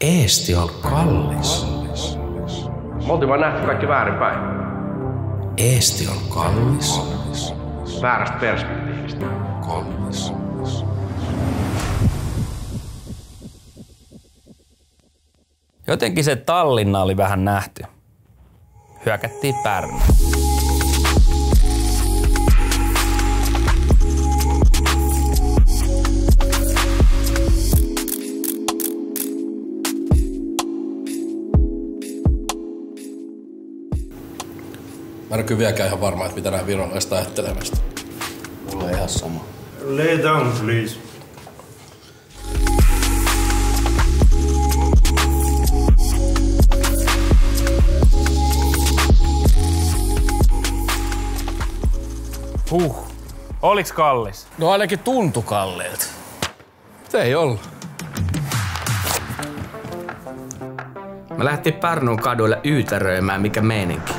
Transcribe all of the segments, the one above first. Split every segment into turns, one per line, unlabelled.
Eesti on kallis.
Me oltiin vaan nähty kaikki väärinpäin.
Eesti on kallis.
Väärästä perspektiivistä.
Kallis.
Jotenkin se Tallinna oli vähän nähty. Hyökättiin Pärnu.
Mä en ole kyllä vieläkään ihan varma, että mitä nämä virolaiset ajattelevasta.
Mulla on ihan sama.
Lay down, please.
Huh. Oliks kallis?
No ainakin tuntu kalliilta. Se ei ollut.
Mä lähtiin Pärnun kaduille yytäröimään, mikä meininki.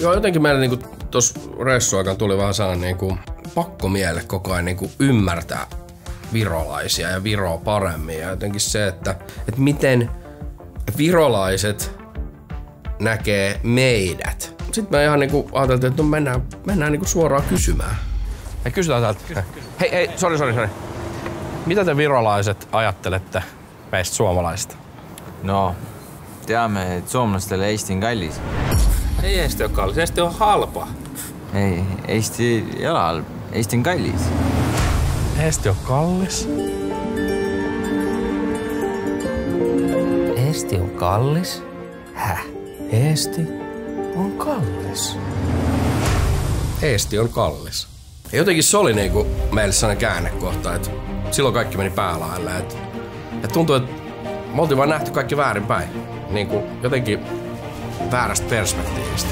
Joo, jotenkin meillä niinku tuossa reissuaikaan tuli vaan sellainen niinku pakko miele koko ajan niinku ymmärtää virolaisia ja Viroa paremmin. Ja jotenkin se, että, että miten virolaiset näkee meidät. Sitten me ihan niinku ajateltiin, että no mennään, mennään niinku suoraan kysymään.
Hei, kysytään täältä. Hei, hei, sori, sori, sori. Mitä te virolaiset ajattelette meistä suomalaisista?
no teame, et soomlastele Eesti on kallis.
Ei Eesti ole kallis, Eesti on halpa.
ei, Eesti ei ole halb, Eesti on kallis.
Eesti on kallis.
Eesti on kallis? Häh? Eesti on kallis.
Eesti on kallis. Ja jotenkin se oli niinku meille sellainen käännekohta, että silloin kaikki meni päälaelle. Että, että tuntui, että me oltiin vaan nähty kaikki väärinpäin. Niinku jotenkin väärästä perspektiivistä.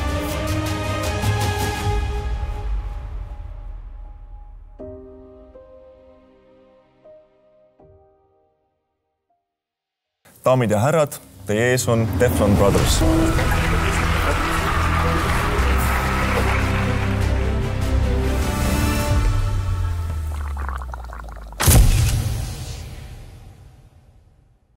daamid ja härrad, teie ees on Teflon Brothers.